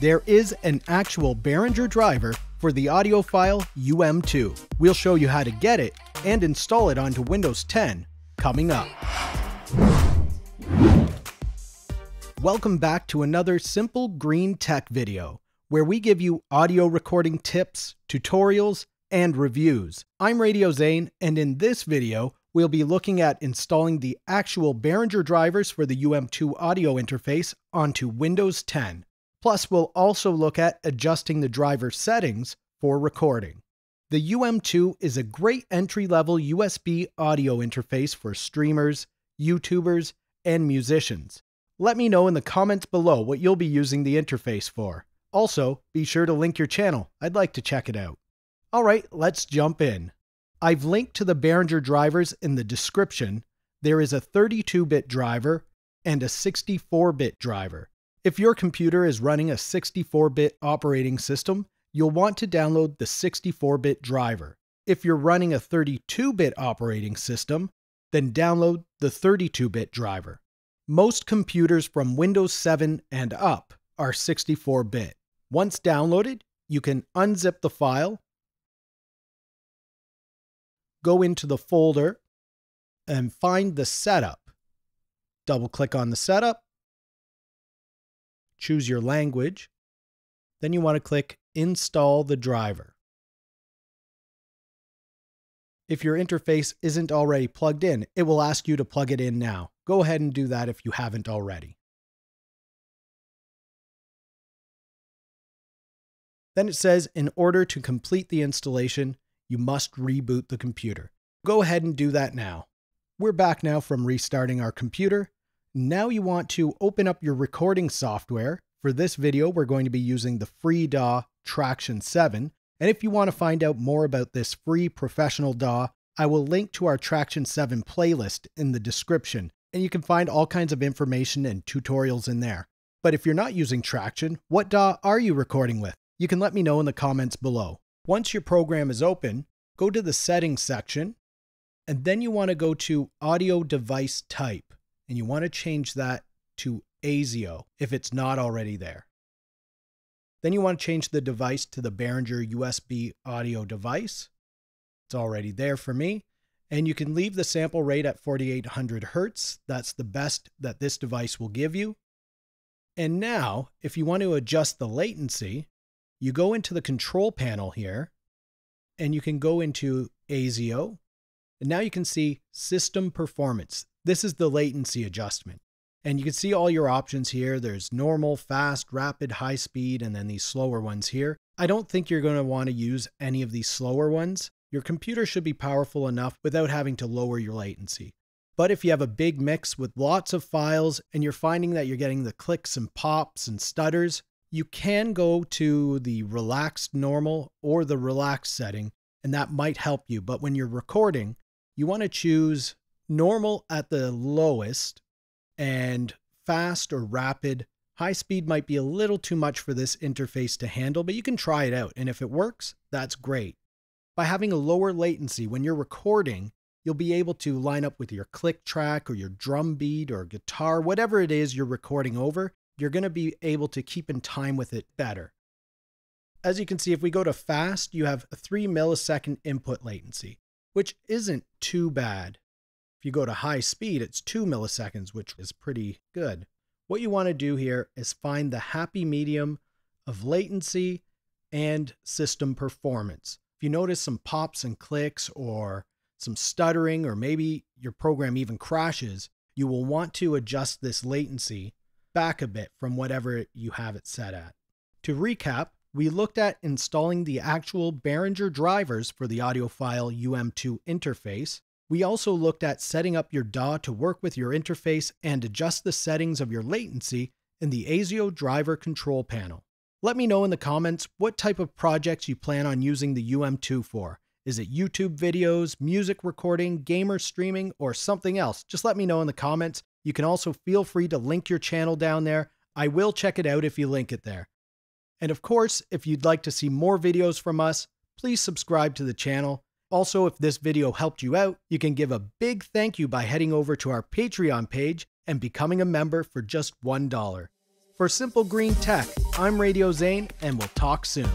there is an actual Behringer driver for the audiophile UM2. We'll show you how to get it and install it onto Windows 10 coming up. Welcome back to another simple green tech video where we give you audio recording tips, tutorials, and reviews. I'm Radio Zane, and in this video, we'll be looking at installing the actual Behringer drivers for the UM2 audio interface onto Windows 10. Plus, we'll also look at adjusting the driver settings for recording. The UM2 is a great entry level USB audio interface for streamers, YouTubers, and musicians. Let me know in the comments below what you'll be using the interface for. Also, be sure to link your channel. I'd like to check it out. Alright, let's jump in. I've linked to the Behringer drivers in the description. There is a 32 bit driver and a 64 bit driver. If your computer is running a 64 bit operating system, you'll want to download the 64 bit driver. If you're running a 32 bit operating system, then download the 32 bit driver. Most computers from Windows 7 and up are 64 bit. Once downloaded, you can unzip the file, go into the folder, and find the setup. Double click on the setup, choose your language, then you want to click Install the driver. If your interface isn't already plugged in, it will ask you to plug it in now. Go ahead and do that if you haven't already. Then it says, in order to complete the installation, you must reboot the computer. Go ahead and do that now. We're back now from restarting our computer. Now you want to open up your recording software. For this video, we're going to be using the free DAW Tracktion 7. And if you want to find out more about this free professional DAW, I will link to our Tracktion 7 playlist in the description, and you can find all kinds of information and tutorials in there. But if you're not using Tracktion, what DAW are you recording with? You can let me know in the comments below. Once your program is open, go to the settings section, and then you want to go to audio device type, and you want to change that to ASIO if it's not already there. Then you want to change the device to the Behringer USB audio device. It's already there for me. And you can leave the sample rate at 4800 Hertz. That's the best that this device will give you. And now, if you want to adjust the latency, you go into the control panel here and you can go into ASIO. And now you can see system performance. This is the latency adjustment. And you can see all your options here. There's normal, fast, rapid, high speed, and then these slower ones here. I don't think you're going to want to use any of these slower ones. Your computer should be powerful enough without having to lower your latency. But if you have a big mix with lots of files and you're finding that you're getting the clicks and pops and stutters, you can go to the relaxed normal or the relaxed setting, and that might help you. But when you're recording, you want to choose normal at the lowest and fast or rapid. High speed might be a little too much for this interface to handle, but you can try it out. And if it works, that's great. By having a lower latency when you're recording, you'll be able to line up with your click track or your drum beat or guitar, whatever it is you're recording over, you're going to be able to keep in time with it better. As you can see, if we go to fast, you have a 3 millisecond input latency, which isn't too bad. If you go to high speed, it's 2 milliseconds, which is pretty good. What you want to do here is find the happy medium of latency and system performance. If you notice some pops and clicks or some stuttering, or maybe your program even crashes, you will want to adjust this latency back a bit from whatever you have it set at. To recap, we looked at installing the actual Behringer drivers for the audiophile UM2 interface. We also looked at setting up your DAW to work with your interface and adjust the settings of your latency in the ASIO driver control panel. Let me know in the comments what type of projects you plan on using the UM2 for. Is it YouTube videos, music recording, gamer streaming, or something else? Just let me know in the comments you can also feel free to link your channel down there. I will check it out if you link it there. And of course, if you'd like to see more videos from us, please subscribe to the channel. Also, if this video helped you out, you can give a big thank you by heading over to our Patreon page and becoming a member for just $1. For Simple Green Tech, I'm Radio Zane, and we'll talk soon.